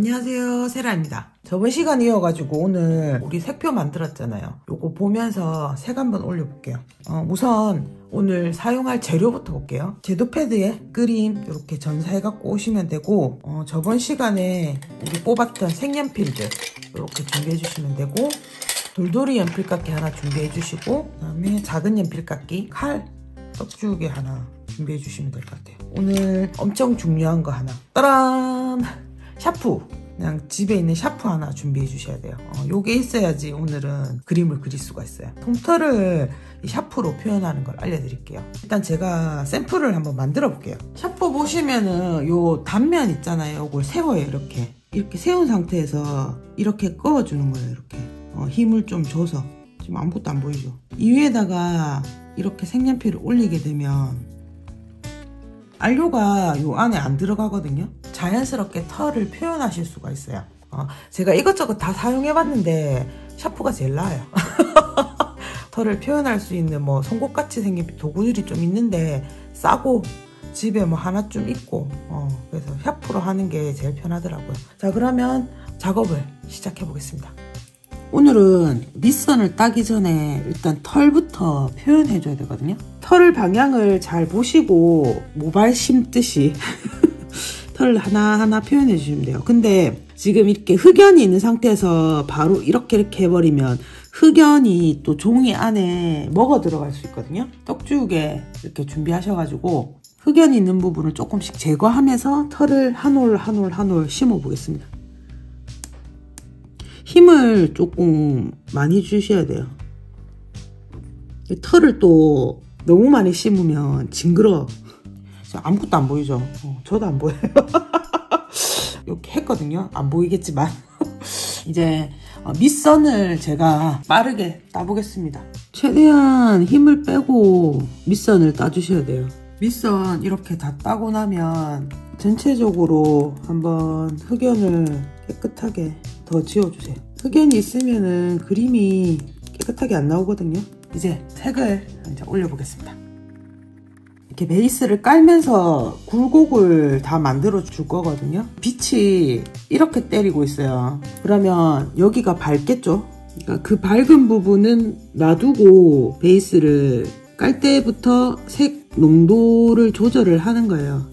안녕하세요. 세라입니다. 저번 시간 이어가지고 오늘 우리 색표 만들었잖아요. 요거 보면서 색 한번 올려볼게요. 어, 우선 오늘 사용할 재료부터 볼게요. 제도 패드에 그림 이렇게 전사해갖고 오시면 되고 어, 저번 시간에 우리 뽑았던 색연필들 이렇게 준비해 주시면 되고 돌돌이 연필깎이 하나 준비해 주시고 그 다음에 작은 연필깎이 칼 떡주개 하나 준비해 주시면 될 것 같아요. 오늘 엄청 중요한 거 하나. 따란 샤프. 그냥 집에 있는 샤프 하나 준비해 주셔야 돼요. 어, 요게 있어야지 오늘은 그림을 그릴 수가 있어요. 솜털을 샤프로 표현하는 걸 알려드릴게요. 일단 제가 샘플을 한번 만들어 볼게요. 샤프 보시면은 요 단면 있잖아요. 요걸 세워요 이렇게. 이렇게 세운 상태에서 이렇게 그어주는 거예요 이렇게. 어, 힘을 좀 줘서. 지금 아무것도 안 보이죠? 이 위에다가 이렇게 색연필을 올리게 되면 안료가 요 안에 안 들어가거든요 자연스럽게 털을 표현하실 수가 있어요. 어, 제가 이것저것 다 사용해봤는데 샤프가 제일 나아요. 털을 표현할 수 있는 뭐 송곳같이 생긴 도구들이 좀 있는데 싸고 집에 뭐 하나쯤 있고 어, 그래서 샤프로 하는 게 제일 편하더라고요. 자 그러면 작업을 시작해 보겠습니다. 오늘은 밑선을 따기 전에 일단 털부터 표현해 줘야 되거든요. 털 방향을 잘 보시고 모발 심듯이 털을 하나하나 표현해 주시면 돼요. 근데 지금 이렇게 흑연이 있는 상태에서 바로 이렇게 이렇게 해버리면 흑연이 또 종이 안에 먹어 들어갈 수 있거든요. 떡죽에 이렇게 준비하셔가지고 흑연이 있는 부분을 조금씩 제거하면서 털을 한 올 한 올 한 올 심어 보겠습니다. 힘을 조금 많이 주셔야 돼요. 털을 또 너무 많이 심으면 징그러 아무것도 안 보이죠. 어, 저도 안 보여요. 이렇게 했거든요. 안 보이겠지만. 이제 어, 밑선을 제가 빠르게 따보겠습니다. 최대한 힘을 빼고 밑선을 따주셔야 돼요. 밑선 이렇게 다 따고 나면 전체적으로 한번 흑연을 깨끗하게 더 지워주세요. 흑연이 있으면은 그림이 깨끗하게 안 나오거든요. 이제 색을 이제 올려보겠습니다 이렇게 베이스를 깔면서 굴곡을 다 만들어 줄 거거든요. 빛이 이렇게 때리고 있어요. 그러면 여기가 밝겠죠? 그러니까 그 밝은 부분은 놔두고 베이스를 깔 때부터 색 농도를 조절을 하는 거예요.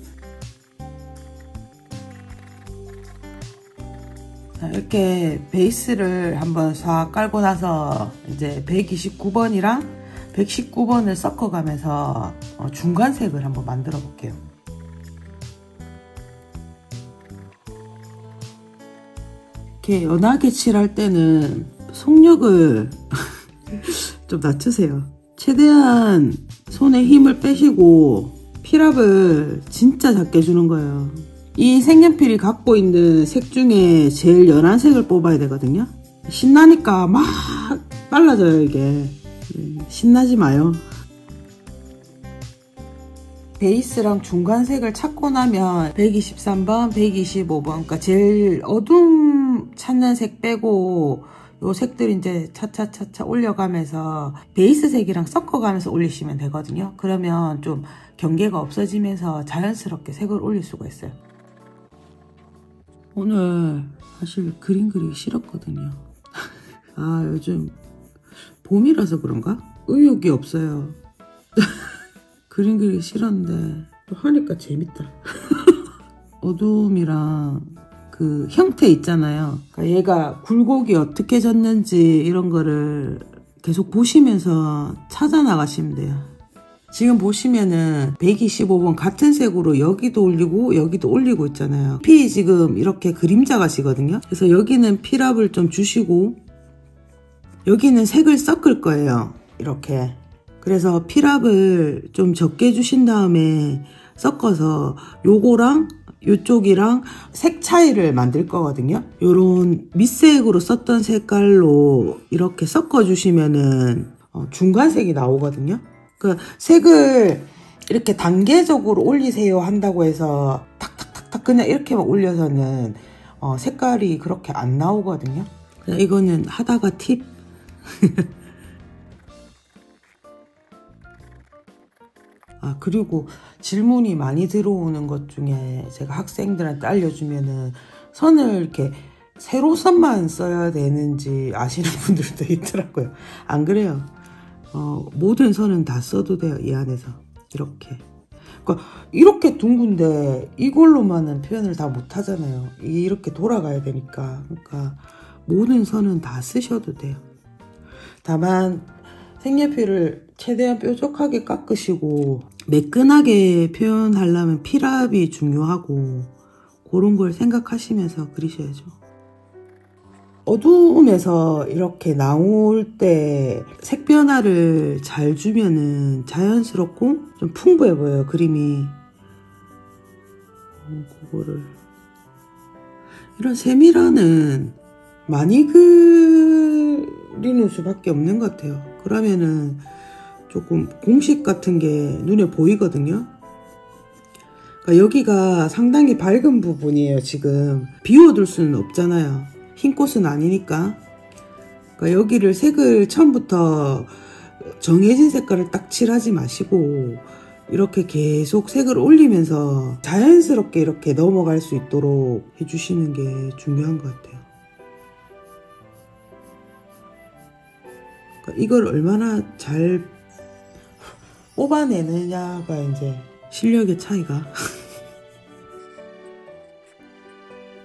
이렇게 베이스를 한번 싹 깔고 나서 이제 129번이랑 119번을 섞어가면서 어, 중간색을 한번 만들어 볼게요. 이렇게 연하게 칠할 때는 속력을 좀 낮추세요. 최대한 손에 힘을 빼시고 필압을 진짜 작게 주는 거예요. 이 색연필이 갖고 있는 색 중에 제일 연한 색을 뽑아야 되거든요. 신나니까 막 빨라져요 이게. 신나지 마요. 베이스랑 중간색을 찾고 나면 123번, 125번 그러니까 제일 어둠 찾는 색 빼고 요 색들 이제 차차차차 올려가면서 베이스 색이랑 섞어가면서 올리시면 되거든요. 그러면 좀 경계가 없어지면서 자연스럽게 색을 올릴 수가 있어요. 오늘 사실 그림 그리기 싫었거든요. 아 요즘 봄이라서 그런가? 의욕이 없어요. 그림 그리기 싫었는데 또 하니까 재밌다. 어둠이랑 그 형태 있잖아요. 그러니까 얘가 굴곡이 어떻게 졌는지 이런 거를 계속 보시면서 찾아 나가시면 돼요. 지금 보시면은 125번 같은 색으로 여기도 올리고 여기도 올리고 있잖아요. 피 지금 이렇게 그림자가 시거든요. 그래서 여기는 피랍을 좀 주시고 여기는 색을 섞을 거예요. 이렇게. 그래서 피랍을 좀 적게 주신 다음에 섞어서 요거랑 요쪽이랑 색 차이를 만들 거거든요. 요런 밑색으로 썼던 색깔로 이렇게 섞어 주시면은 어, 중간색이 나오거든요. 그 색을 이렇게 단계적으로 올리세요 한다고 해서 탁탁탁탁 그냥 이렇게만 올려서는 어, 색깔이 그렇게 안 나오거든요. 이거는 하다가 팁 아 그리고 질문이 많이 들어오는 것 중에 제가 학생들한테 알려주면은 선을 이렇게 세로 선만 써야 되는지 아시는 분들도 있더라고요. 안 그래요? 어, 모든 선은 다 써도 돼요. 이 안에서. 이렇게. 그러니까 이렇게 둥근데 이걸로만은 표현을 다 못하잖아요. 이렇게 돌아가야 되니까. 그러니까 모든 선은 다 쓰셔도 돼요. 다만 색연필을 최대한 뾰족하게 깎으시고 매끈하게 표현하려면 필압이 중요하고 그런 걸 생각하시면서 그리셔야죠. 어두움에서 이렇게 나올 때 색 변화를 잘 주면은 자연스럽고 좀 풍부해 보여요, 그림이. 음, 그거를. 이런 세밀화는 많이 그리는 수밖에 없는 것 같아요. 그러면은 조금 공식 같은 게 눈에 보이거든요. 그러니까 여기가 상당히 밝은 부분이에요, 지금. 비워둘 수는 없잖아요. 흰 꽃은 아니니까. 그러니까 여기를 색을 처음부터 정해진 색깔을 딱 칠하지 마시고 이렇게 계속 색을 올리면서 자연스럽게 이렇게 넘어갈 수 있도록 해주시는 게 중요한 것 같아요. 그러니까 이걸 얼마나 잘 뽑아내느냐가 이제 실력의 차이가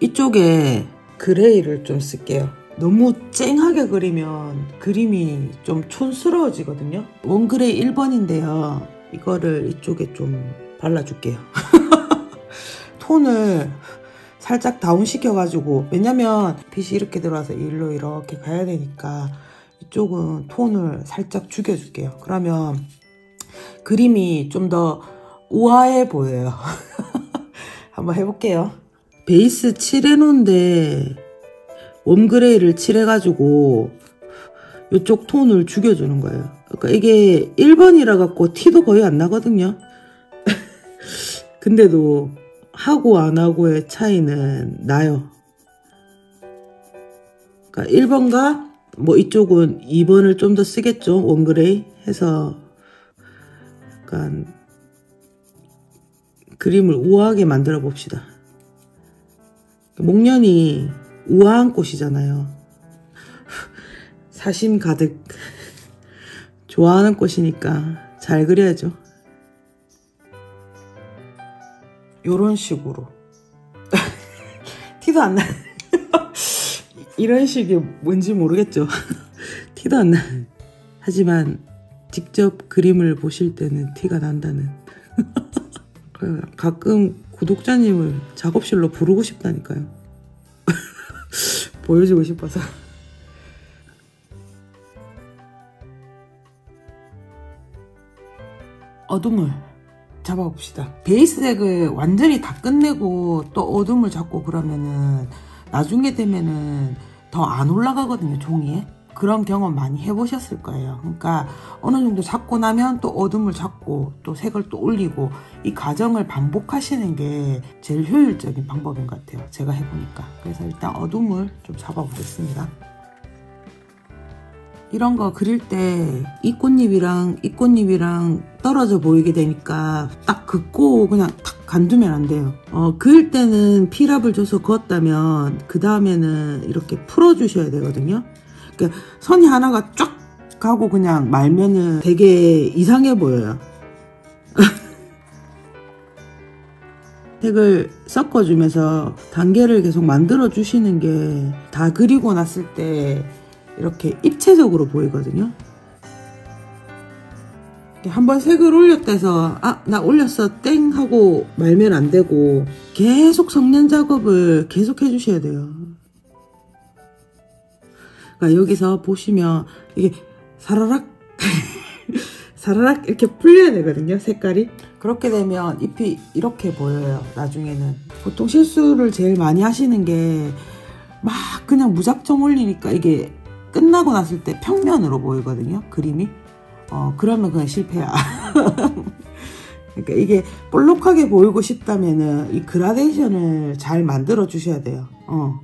이쪽에 그레이를 좀 쓸게요. 너무 쨍하게 그리면 그림이 좀 촌스러워지거든요. 원그레이 1번인데요. 이거를 이쪽에 좀 발라줄게요. 톤을 살짝 다운시켜 가지고 왜냐면 빛이 이렇게 들어와서 일로 이렇게 가야 되니까 이쪽은 톤을 살짝 죽여줄게요. 그러면 그림이 좀 더 우아해 보여요. 한번 해볼게요. 베이스 칠해놓은데 웜그레이를 칠해가지고 이쪽 톤을 죽여주는 거예요. 그러니까 이게 1번이라 갖고 티도 거의 안 나거든요. 근데도 하고 안 하고의 차이는 나요. 그러니까 1번과 뭐 이쪽은 2번을 좀 더 쓰겠죠. warm gray 해서 약간 그림을 우아하게 만들어 봅시다. 목련이 우아한 꽃이잖아요. 사심 가득 좋아하는 꽃이니까 잘 그려야죠. 요런 식으로 티도 안 나. 이런 식이 뭔지 모르겠죠. 티도 안 나. 하지만 직접 그림을 보실 때는 티가 난다는. 가끔 구독자님을 작업실로 부르고 싶다니까요. 보여주고 싶어서. 어둠을 잡아봅시다. 베이스색을 완전히 다 끝내고 또 어둠을 잡고 그러면은 나중에 되면은 더 안 올라가거든요, 종이에. 그런 경험 많이 해보셨을 거예요. 그러니까 어느 정도 잡고 나면 또 어둠을 잡고 또 색을 또 올리고 이 과정을 반복하시는 게 제일 효율적인 방법인 것 같아요. 제가 해보니까. 그래서 일단 어둠을 좀 잡아보겠습니다. 이런 거 그릴 때 이 꽃잎이랑 이 꽃잎이랑 떨어져 보이게 되니까 딱 긋고 그냥 탁 간두면 안 돼요. 어, 그을 때는 필압을 줘서 그었다면 그 다음에는 이렇게 풀어주셔야 되거든요. 그러니까 선이 하나가 쫙 가고 그냥 말면은 되게 이상해 보여요. 색을 섞어주면서 단계를 계속 만들어 주시는 게 다 그리고 났을 때 이렇게 입체적으로 보이거든요. 한번 색을 올렸다해서 아 나 올렸어 땡 하고 말면 안 되고 계속 성년 작업을 계속 해주셔야 돼요. 그러니까 여기서 보시면 이게 사라락 사라락 이렇게 풀려야 되거든요 색깔이. 그렇게 되면 잎이 이렇게 보여요 나중에는. 보통 실수를 제일 많이 하시는 게 막 그냥 무작정 올리니까 이게 끝나고 났을 때 평면으로 보이거든요 그림이. 어 그러면 그냥 실패야. 그러니까 이게 볼록하게 보이고 싶다면은 이 그라데이션을 잘 만들어 주셔야 돼요. 어.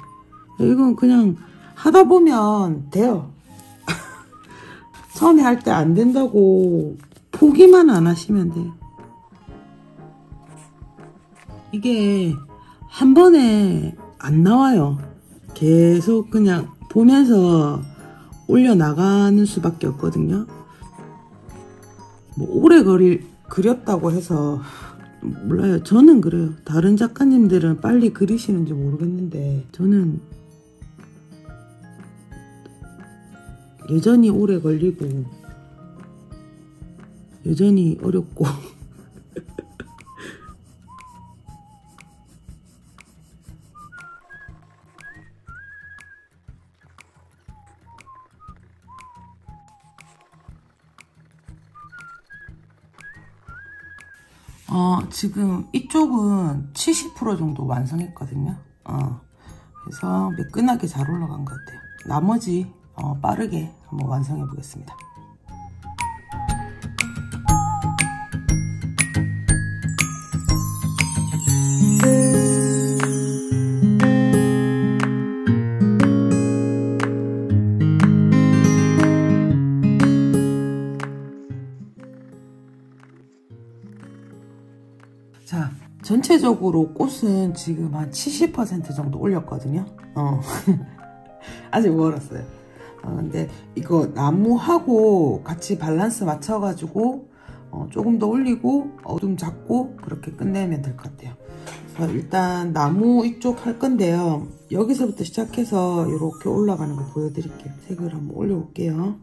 이건 그냥 하다 보면 돼요. 처음에 할 때 안 된다고 포기만 안 하시면 돼요. 이게 한 번에 안 나와요. 계속 그냥 보면서 올려나가는 수밖에 없거든요. 뭐 오래 그리, 그렸다고 해서 몰라요. 저는 그래요. 다른 작가님들은 빨리 그리시는지 모르겠는데 저는 여전히 오래 걸리고 여전히 어렵고 어, 지금 이쪽은 70% 정도 완성했거든요. 어, 그래서 매끈하게 잘 올라간 것 같아요. 나머지 어, 빠르게 한번 완성해 보겠습니다. 자, 전체적으로 꽃은 지금 한 70% 정도 올렸거든요. 어. 아직 멀었어요. 어, 근데 이거 나무하고 같이 밸런스 맞춰가지고 어, 조금 더 올리고 어둠 잡고 그렇게 끝내면 될 것 같아요. 그래서 일단 나무 이쪽 할 건데요. 여기서부터 시작해서 이렇게 올라가는 거 보여드릴게요. 색을 한번 올려볼게요.